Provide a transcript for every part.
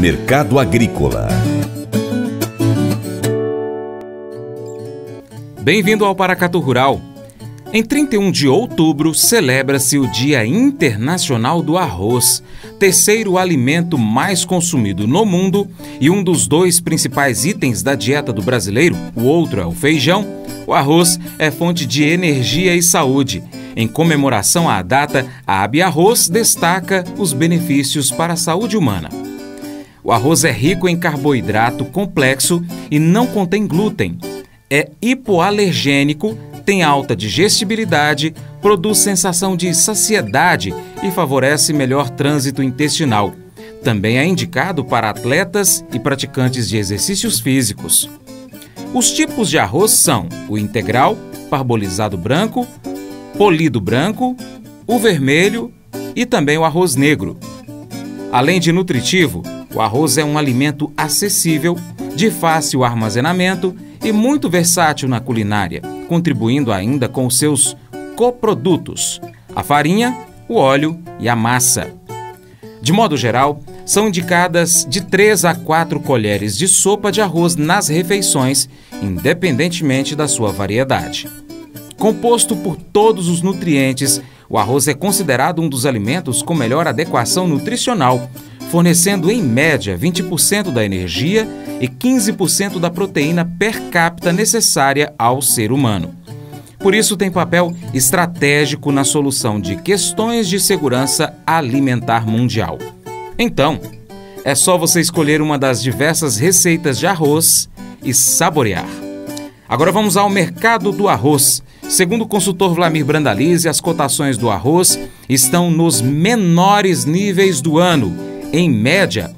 Mercado Agrícola Bem-vindo ao Paracatu Rural. Em 31 de outubro celebra-se o Dia Internacional do Arroz, terceiro alimento mais consumido no mundo e um dos dois principais itens da dieta do brasileiro, o outro é o feijão. O arroz é fonte de energia e saúde. Em comemoração à data, a Abi Arroz destaca os benefícios para a saúde humana. O arroz é rico em carboidrato complexo e não contém glúten. É hipoalergênico tem alta digestibilidade, produz sensação de saciedade e favorece melhor trânsito intestinal. Também é indicado para atletas e praticantes de exercícios físicos. Os tipos de arroz são o integral, parbolizado branco, polido branco, o vermelho e também o arroz negro. Além de nutritivo, o arroz é um alimento acessível, de fácil armazenamento e muito versátil na culinária, contribuindo ainda com seus coprodutos: a farinha, o óleo e a massa. De modo geral, são indicadas de 3 a 4 colheres de sopa de arroz nas refeições, independentemente da sua variedade. Composto por todos os nutrientes, o arroz é considerado um dos alimentos com melhor adequação nutricional, fornecendo em média 20% da energia e 15% da proteína per capita necessária ao ser humano. Por isso, tem papel estratégico na solução de questões de segurança alimentar mundial. Então, é só você escolher uma das diversas receitas de arroz e saborear. Agora vamos ao mercado do arroz. Segundo o consultor Vlamir Brandalize, as cotações do arroz estão nos menores níveis do ano, em média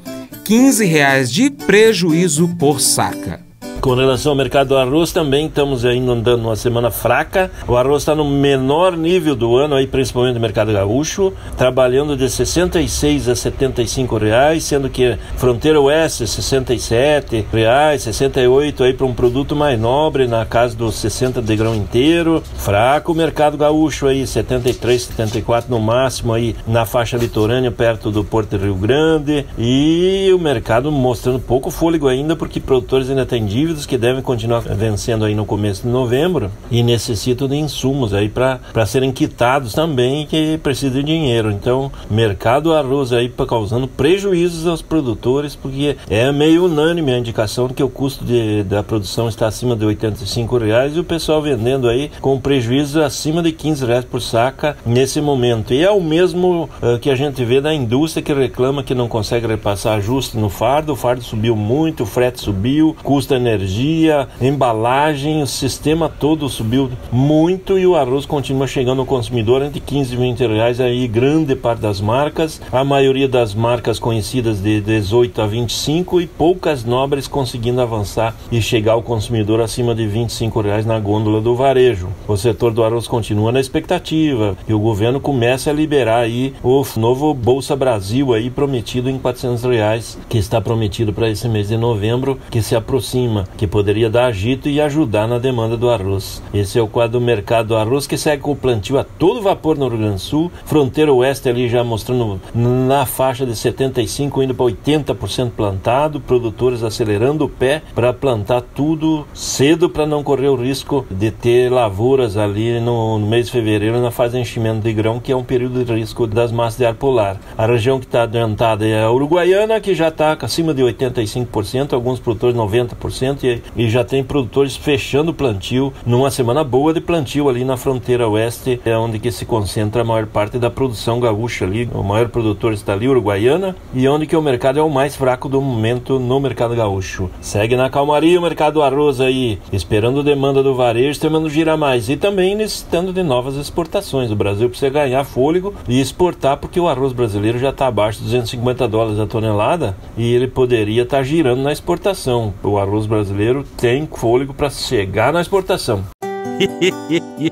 15 reais de prejuízo por saca. Com relação ao mercado do arroz, também estamos ainda andando uma semana fraca. O arroz está no menor nível do ano, aí, principalmente no mercado gaúcho, trabalhando de 66 a 75 reais, sendo que fronteira oeste 67 reais, 68 aí para um produto mais nobre, na casa dos 60 de grão inteiro. Fraco o mercado gaúcho aí, 73, 74 no máximo aí na faixa litorânea, perto do Porto Rio Grande. E o mercado mostrando pouco fôlego ainda, porque produtores ainda têm dívidas que devem continuar vencendo aí no começo de novembro e necessitam de insumos aí para serem quitados também que precisam de dinheiro. Então, mercado arroz aí para causando prejuízos aos produtores, porque é meio unânime a indicação que o custo de, da produção está acima de 85 reais e o pessoal vendendo aí com prejuízo acima de 15 reais por saca nesse momento. E é o mesmo uh, que a gente vê da indústria que reclama que não consegue repassar ajuste no fardo, o fardo subiu muito, o frete subiu, custa energia energia, embalagem, o sistema todo subiu muito e o arroz continua chegando ao consumidor entre 15 e 20 reais aí grande parte das marcas, a maioria das marcas conhecidas de 18 a 25 e poucas nobres conseguindo avançar e chegar ao consumidor acima de 25 reais na gôndola do varejo. O setor do arroz continua na expectativa e o governo começa a liberar aí o novo Bolsa Brasil aí prometido em 400 reais que está prometido para esse mês de novembro que se aproxima que poderia dar agito e ajudar na demanda do arroz. Esse é o quadro do mercado do arroz que segue com o plantio a todo vapor no Rio Grande do Sul, fronteira oeste ali já mostrando na faixa de 75 indo para 80% plantado, produtores acelerando o pé para plantar tudo cedo para não correr o risco de ter lavouras ali no, no, mês de fevereiro na fase de enchimento de grão, que é um período de risco das massas de ar polar. A região que está adiantada é a uruguaiana, que já está acima de 85%, alguns produtores 90%, e, já tem produtores fechando plantio numa semana boa de plantio ali na fronteira oeste, é onde que se concentra a maior parte da produção gaúcha ali. O maior produtor está ali, Uruguaiana, e onde que o mercado é o mais fraco do momento no mercado gaúcho. Segue na calmaria o mercado do arroz aí, esperando demanda do varejo, temendo girar mais e também necessitando de novas exportações. O Brasil precisa ganhar fôlego e exportar porque o arroz brasileiro já está abaixo de 250 dólares a tonelada e ele poderia estar tá girando na exportação. O arroz brasileiro brasileiro tem fôlego para chegar na exportação.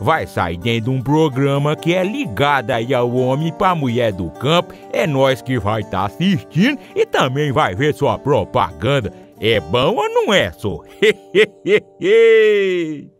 vai sair dentro de um programa que é ligado aí ao homem para mulher do campo. É nós que vai estar tá assistindo e também vai ver sua propaganda. É bom ou não é, só?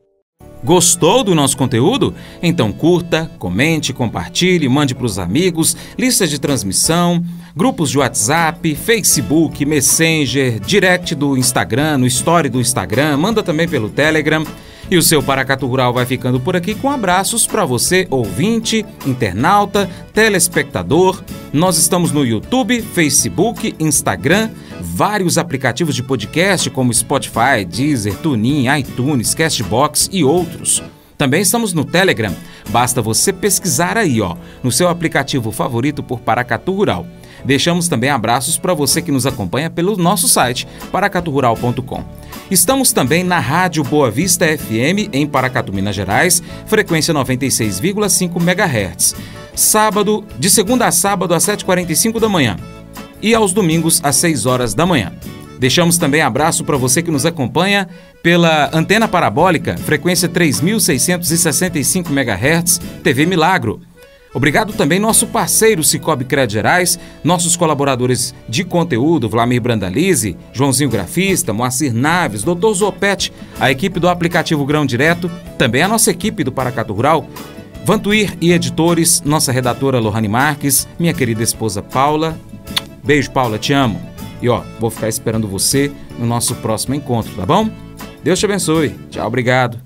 Gostou do nosso conteúdo? Então curta, comente, compartilhe, mande para os amigos, lista de transmissão, grupos de WhatsApp, Facebook, Messenger, direct do Instagram, no story do Instagram, manda também pelo Telegram. E o seu Paracatu Rural vai ficando por aqui com abraços para você, ouvinte, internauta, telespectador. Nós estamos no YouTube, Facebook, Instagram, vários aplicativos de podcast como Spotify, Deezer, TuneIn, iTunes, Castbox e outros. Também estamos no Telegram. Basta você pesquisar aí, ó, no seu aplicativo favorito por Paracatu Rural. Deixamos também abraços para você que nos acompanha pelo nosso site paracaturural.com. Estamos também na Rádio Boa Vista FM em Paracatu, Minas Gerais, frequência 96,5 MHz. Sábado, de segunda a sábado às 7h45 da manhã e aos domingos às 6 horas da manhã. Deixamos também abraço para você que nos acompanha pela antena parabólica, frequência 3665 MHz, TV Milagro. Obrigado também nosso parceiro Cicobi Crédito Gerais, nossos colaboradores de conteúdo, Vlamir Brandalize, Joãozinho Grafista, Moacir Naves, Dr. Zopete, a equipe do aplicativo Grão Direto, também a nossa equipe do Paracato Rural, Vantuir e editores, nossa redatora Lohane Marques, minha querida esposa Paula. Beijo, Paula, te amo. E ó, vou ficar esperando você no nosso próximo encontro, tá bom? Deus te abençoe. Tchau, obrigado.